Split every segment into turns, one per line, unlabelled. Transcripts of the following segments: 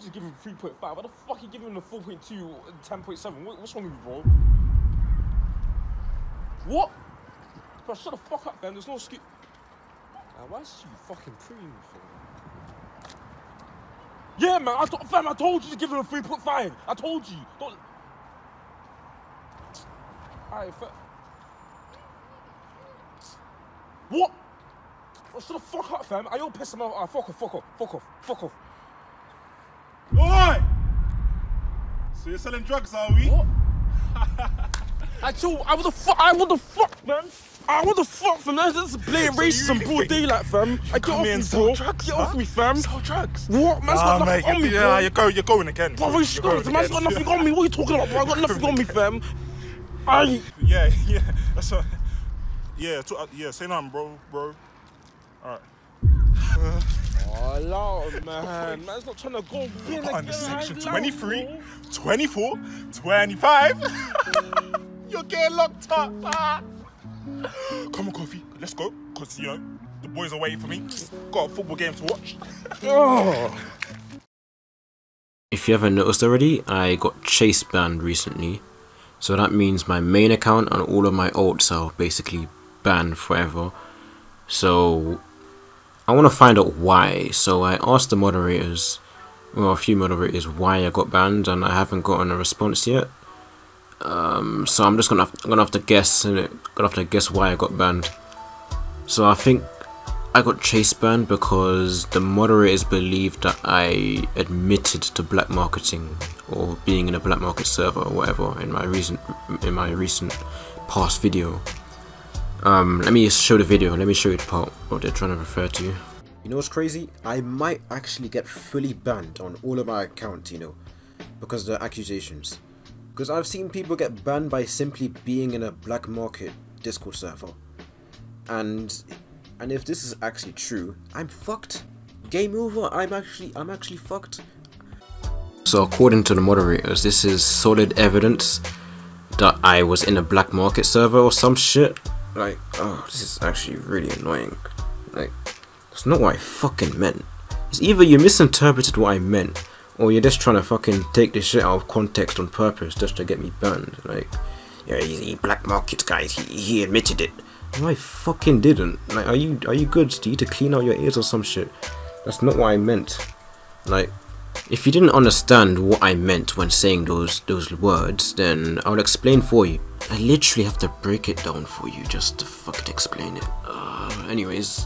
just give him 3.5. Why the fuck you giving him a 4.2 10.7? What, what's wrong with you, bro? What? Bro, shut the fuck up, fam. There's no excuse. Uh, why is she fucking preying for? Yeah, man. I th- fam, I told you to give him a 3.5. I told you. Don't. Alright, fam. What? Oh, shut the fuck up, fam. I don't piss him off. Ah, fuck off, fuck off, fuck off, fuck off.
Oi! So you're selling drugs, are we?
What? I told I what the fuck I what the fuck man I what the fuck fam that's just playing
So you
racism
really
broad daylight fam I get
come
off
here
me
and sell
bro
drugs,
get
huh?
off me fam
Sell drugs.
what man's got
Ah,
nothing
mate,
on me
yeah,
bro
you're going, you're going again.
Bro,
You're
stop,
going
man's got
again.
nothing on me what are you talking about bro I got nothing on me fam I
Yeah, yeah, that's what. Yeah, to, uh, yeah, say nothing, bro, bro. All right.
Lord man man's not trying to go in
Got
again
under section 23,
bro.
24, 25. You're getting locked up. ah. Come on, Coffee. let's go. Because, you know, the boys are waiting for me. Got a football game to watch.
Oh.
If you haven't noticed already, I got chase banned recently. So that means my main account and all of my alts are basically banned forever. So I want to find out why. So I asked the moderators, well, a few moderators, why I got banned, and I haven't gotten a response yet. Um, so I'm just gonna have, I'm gonna have to guess, and gonna have to guess why I got banned. So I think I got chase banned because the moderators believed that I admitted to black marketing or being in a black market server or whatever in my recent in my recent past video. Um, let me show the video. Let me show you the part what they're trying to refer to. You know what's crazy? I might actually get fully banned on all of my accounts. You know, because of the accusations. Because I've seen people get banned by simply being in a black market Discord server, and and if this is actually true, I'm fucked. Game over. I'm actually I'm actually fucked. So according to the moderators, this is solid evidence that I was in a black market server or some shit. Like, oh, this is actually really annoying. Like, that's not what I fucking meant. It's either you misinterpreted what I meant, or you're just trying to fucking take this shit out of context on purpose just to get me banned. Like, yeah, he black market guys. He, he admitted it. No, I fucking didn't. Like, are you are you good? Do you need to clean out your ears or some shit? That's not what I meant. Like, if you didn't understand what I meant when saying those those words, then I'll explain for you. I literally have to break it down for you just to fucking explain it. Uh, anyways,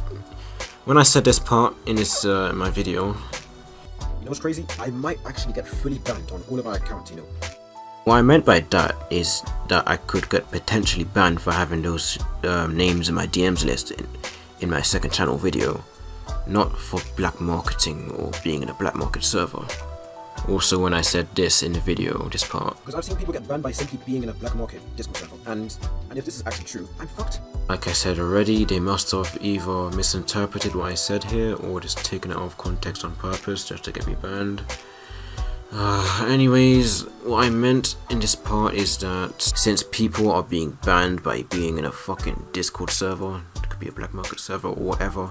when I said this part in this uh, in my video, you know what's crazy? I might actually get fully banned on all of our accounts. You know. What I meant by that is that I could get potentially banned for having those um, names in my DMs list in, in my second channel video, not for black marketing or being in a black market server. Also, when I said this in the video, this part,
Because I've seen people get banned by simply being in a black market Discord server. And and if this is actually true, I'm fucked.
like I said already, they must have either misinterpreted what I said here or just taken it out of context on purpose just to get me banned. Uh, anyways, what I meant in this part is that since people are being banned by being in a fucking Discord server, it could be a black market server or whatever,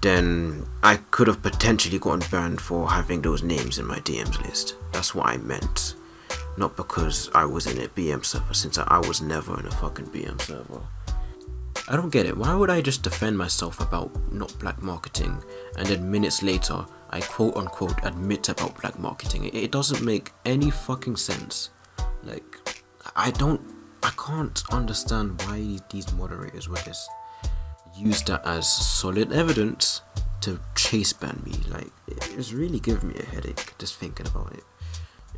then I could have potentially gotten banned for having those names in my DMs list. That's what I meant. Not because I was in a BM server, since I, was never in a fucking BM server. I don't get it. Why would I just defend myself about not black marketing and then minutes later I quote unquote admit about black marketing? It, it doesn't make any fucking sense. Like, I don't, I can't understand why these moderators were just use that as solid evidence to chase ban me. Like, it's really giving me a headache just thinking about it.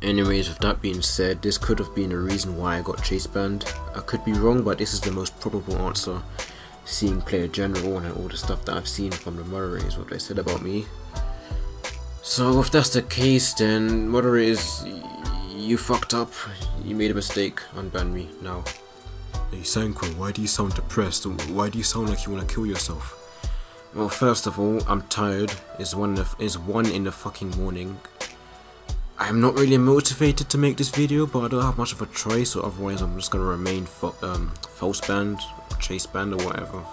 Anyways, with that being said, this could have been a reason why I got chase banned. I could be wrong, but this is the most probable answer. Seeing player general and all the stuff that I've seen from the moderators, what they said about me. So if that's the case, then moderators, you fucked up. You made a mistake. Unban me now. Hey Sanquo, why do you sound depressed? Why do you sound like you want to kill yourself? Well, first of all, I'm tired. It's one the, it's one in the fucking morning. I'm not really motivated to make this video, but I don't have much of a choice, so otherwise I'm just gonna remain um, false banned, chase banned, or whatever.